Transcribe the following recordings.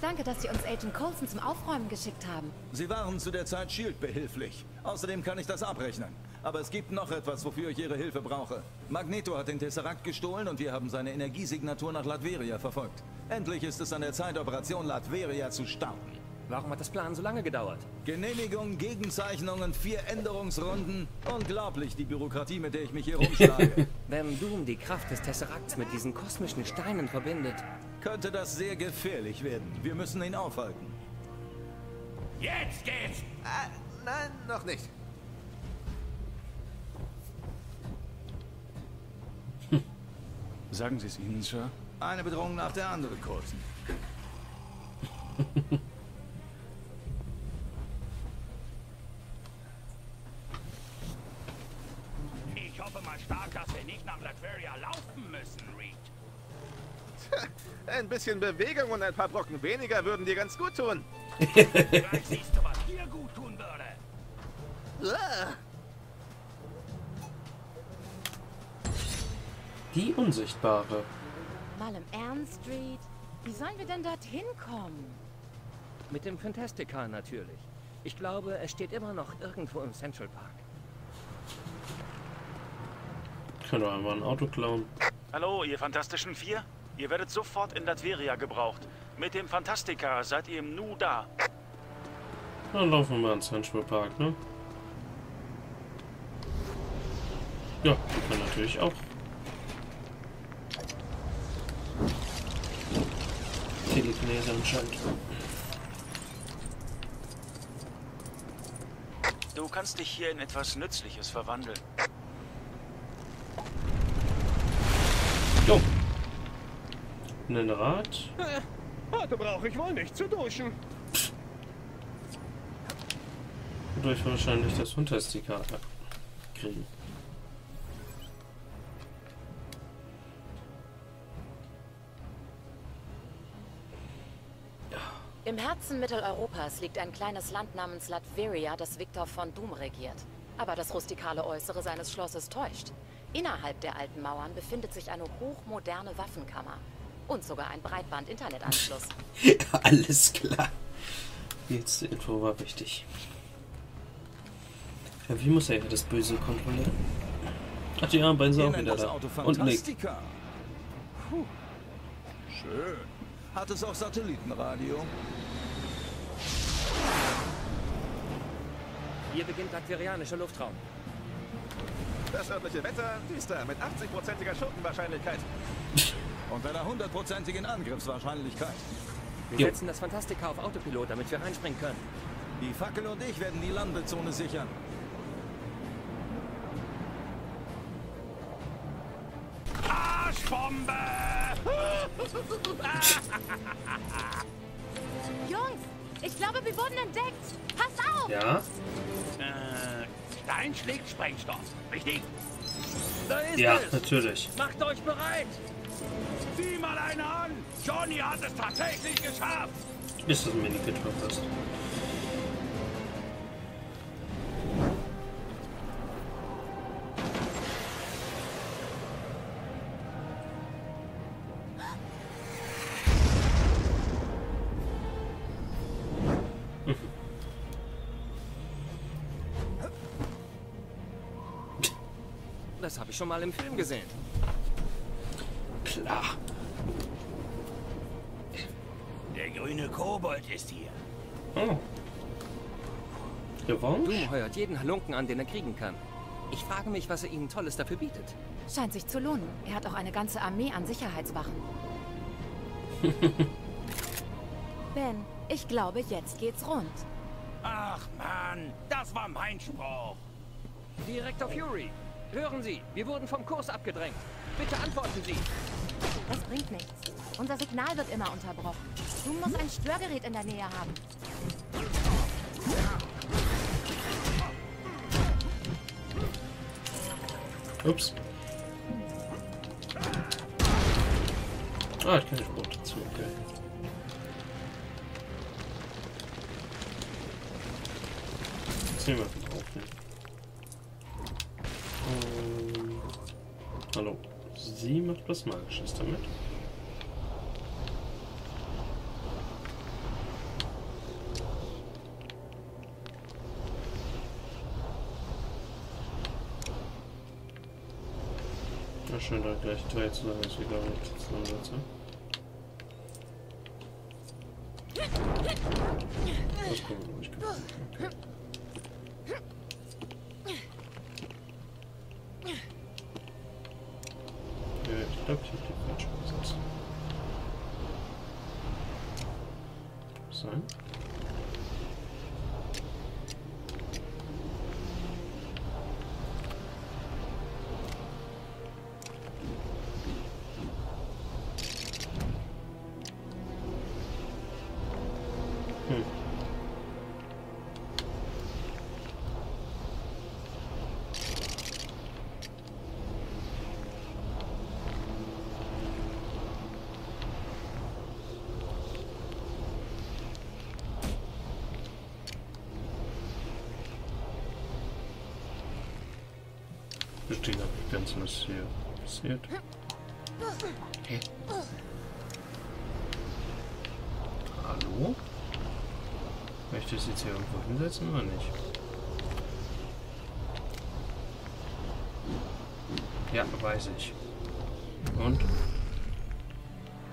Danke, dass Sie uns Agent Coulson zum Aufräumen geschickt haben. Sie waren zu der Zeit SHIELD behilflich. Außerdem kann ich das abrechnen. Aber es gibt noch etwas, wofür ich Ihre Hilfe brauche. Magneto hat den Tesseract gestohlen und wir haben seine Energiesignatur nach Latveria verfolgt. Endlich ist es an der Zeit, Operation Latveria zu starten. Warum hat das Plan so lange gedauert? Genehmigungen, Gegenzeichnungen, vier Änderungsrunden. Unglaublich, die Bürokratie, mit der ich mich hier rumschlage. Wenn Doom die Kraft des Tesseracts mit diesen kosmischen Steinen verbindet, könnte das sehr gefährlich werden. Wir müssen ihn aufhalten. Jetzt geht's! Ah, nein, noch nicht. Sagen Sie es ihnen, Sir. Eine Bedrohung nach der anderen, Coulson. Ein bisschen Bewegung und ein paar Brocken weniger würden dir ganz gut tun. Gleich siehst du, was dir gut tun würde. Die Unsichtbare. Mal im Ernst, Street. Wie sollen wir denn dorthin kommen? mit dem Fantastica natürlich. Ich glaube, es steht immer noch irgendwo im Central Park. Können wir einfach ein Auto klauen. Hallo, ihr Fantastischen Vier? Ihr werdet sofort in Latveria gebraucht. Mit dem Fantastica seid ihr im Nu da. Dann laufen wir mal ins Central Park, ne? Ja, die können natürlich auch. Telekinese anscheinend. Du kannst dich hier in etwas Nützliches verwandeln. Jo. Einen Rad. Heute brauche ich wohl nicht zu duschen. Wodurch wir wahrscheinlich das Fantastika kriegen. Im Herzen Mitteleuropas liegt ein kleines Land namens Latveria, das Viktor von Doom regiert. Aber das rustikale Äußere seines Schlosses täuscht. Innerhalb der alten Mauern befindet sich eine hochmoderne Waffenkammer. Und sogar ein Breitband-Internetanschluss. Alles klar. Die letzte Info war wichtig. Ja, wie muss er ja das Böse kontrollieren? Ach, die Armbeine sind Ihr auch wieder das da. Auto Und Nick. Schön. Hat es auch Satellitenradio? Hier beginnt latverianischer Luftraum. das örtliche Wetter düster mit 80%iger Schurkenwahrscheinlichkeit. Und einer hundertprozentigen Angriffswahrscheinlichkeit. Wir Jo. setzen das Fantastica auf Autopilot, damit wir reinspringen können. Die Fackel und ich werden die Landezone sichern. Arschbombe! Jungs, ich glaube, wir wurden entdeckt. Passt auf! Ja, Äh, Stein schlägt Sprengstoff, richtig? Da ist ja, es! natürlich. Macht euch bereit! Sieh mal eine an! Johnny hat es tatsächlich geschafft! Bis das Minikit verpasst. Das habe ich schon mal im Film gesehen. Klar. Der grüne Kobold ist hier. Oh. Revanche? Doom heuert jeden Halunken an, den er kriegen kann. Ich frage mich, was er ihnen Tolles dafür bietet. Scheint sich zu lohnen. Er hat auch eine ganze Armee an Sicherheitswachen. ben, ich glaube, jetzt geht's rund. Ach Mann, das war mein Spruch. Direktor Fury, hören Sie, wir wurden vom Kurs abgedrängt. Bitte antworten Sie. Das bringt nichts. Unser Signal wird immer unterbrochen. Du musst ein Störgerät in der Nähe haben. Ups. Ah, ich kann den Spruch dazu, okay. Ziehen wir mal auf. Ne? Ähm, hallo. Sie macht was Magisches damit. Na schön, da gleich drei zusammen, dass wir gar nicht zusammensetzen. Das können wir, glaube ich, gut. Okay. Ich glaube, ich habe die falsche gesetzt. Sein. Verstehe noch nicht ganz, was hier passiert. Hä? Hallo? Möchte ich es jetzt hier irgendwo hinsetzen oder nicht? Ja, weiß ich. Und?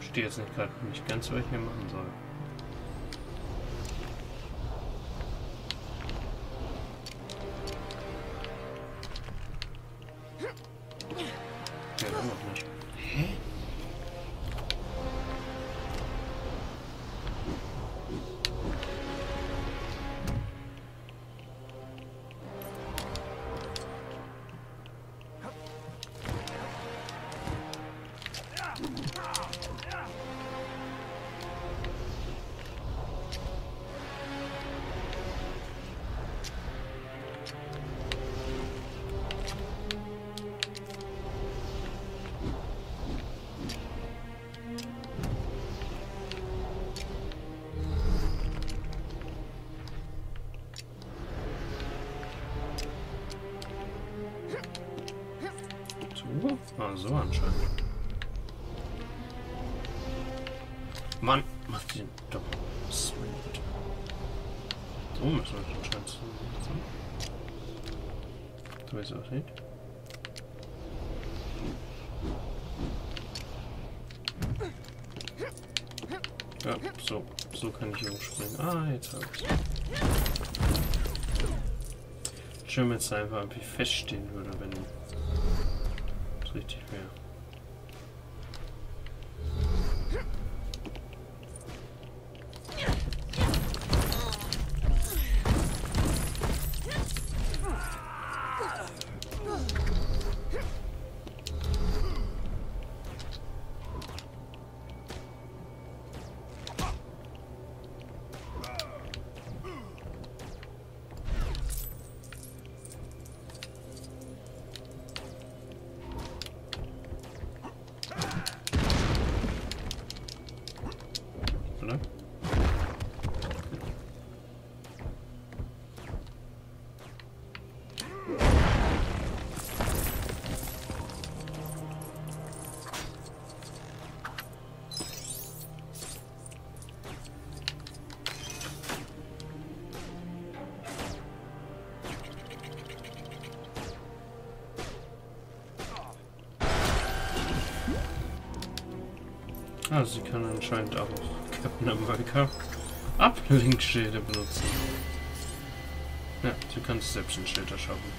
Stehe jetzt nicht gerade nicht ganz, was ich hier machen soll. Ah, so anscheinend. Mann, mach den doch. Sweet. So müssen wir den anscheinend zusammensetzen. So wie es aussieht. Ja, so. So kann ich hier hochspringen. Ah, jetzt habe ich Schön, wenn es einfach irgendwie feststehen würde, wenn es richtig wäre. Oder? Ah, sie kann anscheinend auch Captain America Ablenkschilde benutzen. Ja, sie kann sich selbst ein Schild erschaffen.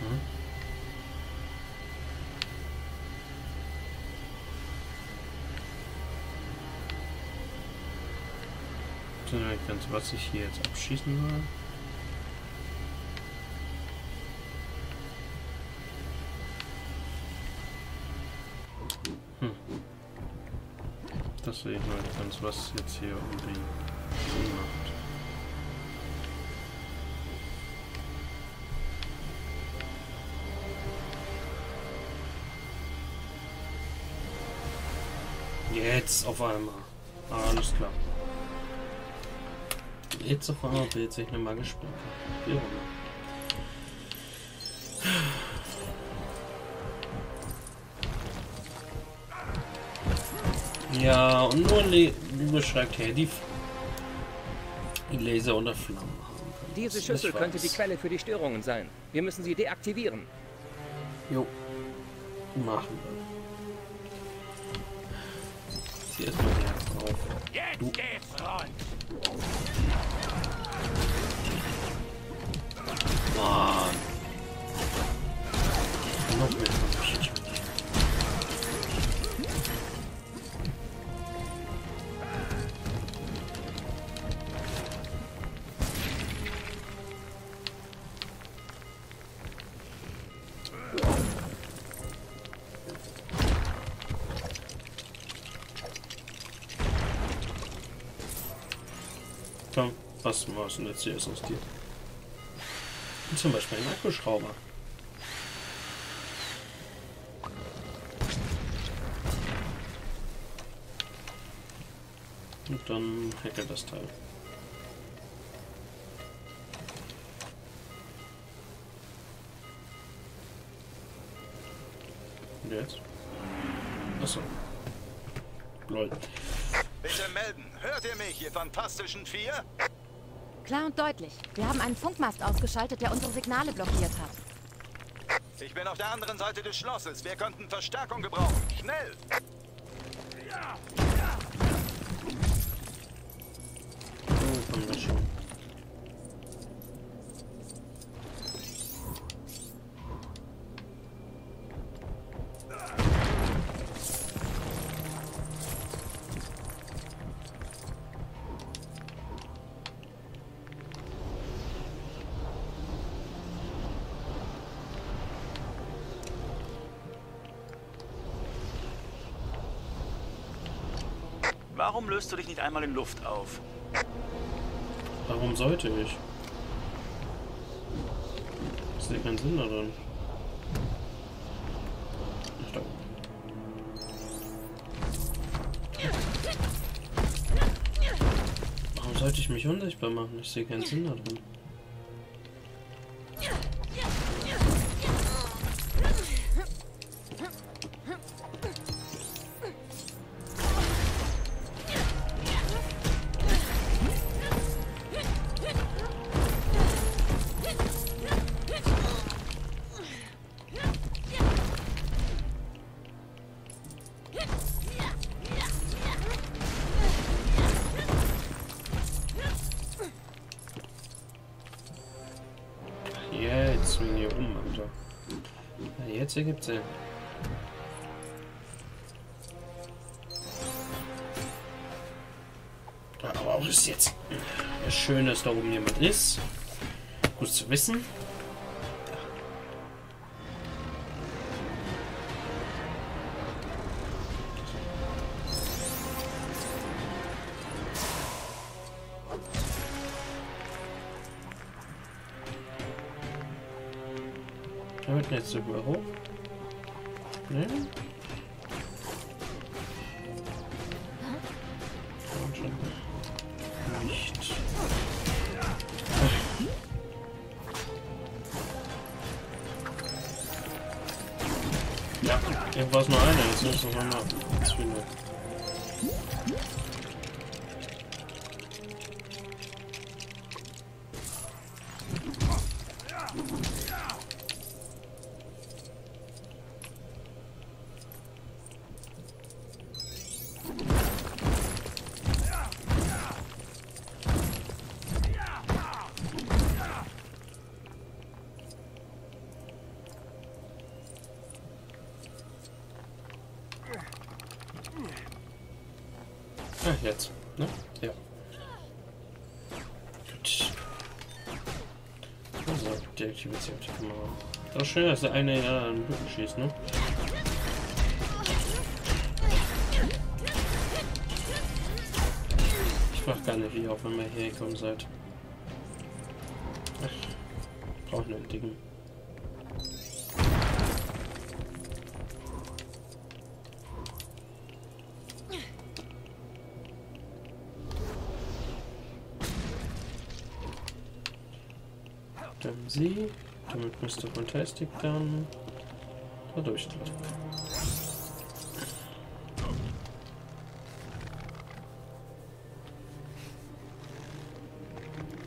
Hm. Was ich hier jetzt abschießen soll. Das sehe ich mal nicht ganz, was jetzt hier irgendwie Sinn macht. Jetzt auf einmal. Alles klar. Jetzt auf einmal bildet sich eine magische Blöcke. Wie. Ja, und nur Le beschreibt her die, die Laser oder Flammen haben. Diese Schüssel könnte die Quelle für die Störungen sein. Wir müssen sie deaktivieren. Jo. Machen wir. Zieh erstmal die Herzen auf. Jetzt Komm, was was denn jetzt hier ist dir? Und zum Beispiel ein Akkuschrauber. Und dann hacke das Teil. Und jetzt? Achso. Lol. Bitte melden. Hört ihr mich, ihr fantastischen Vier? Klar und deutlich. Wir haben einen Funkmast ausgeschaltet, der unsere Signale blockiert hat. Ich bin auf der anderen Seite des Schlosses. Wir könnten Verstärkung gebrauchen. Schnell! Oh, kommen wir Warum löst du dich nicht einmal in Luft auf? Warum sollte ich? Ich sehe keinen Sinn darin. Da oben. Warum sollte ich mich unsichtbar machen? Ich sehe keinen Sinn darin. Jetzt swing hier um, Alter. Ja, jetzt ergibt Sinn. Aber auch ist jetzt schön, dass da oben jemand ist. Gut zu wissen. Da wird jetzt sogar hoch. Ne? Nicht. Ja, es nur einer, jetzt müssen wir mal zwingen. Jetzt. Ne? Ja. Gut. Also, deaktiviert auf die Kamera. Ist auch schön, dass der eine ja den Rücken schießt, ne? Ich frag gar nicht, wie ihr auf einmal hergekommen seid. Ach, braucht nur ein Stimmen Sie. Damit müsste Fantastic dann da durchlaufen.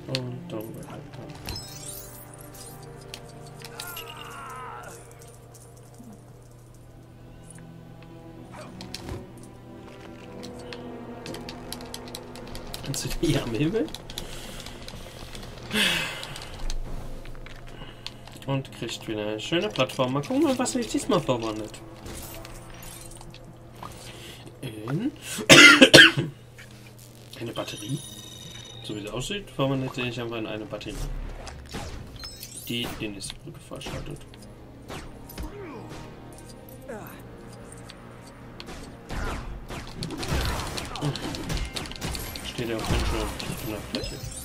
Und dann. Kannst du die am Himmel? Und kriegt wieder eine schöne Plattform. Mal gucken, was sich diesmal verwandelt. In eine Batterie. So wie sie aussieht, verwandelt sich einfach in eine Batterie. Die die nächste Brücke verschaltet. Steht ja auch ganz in der Fläche.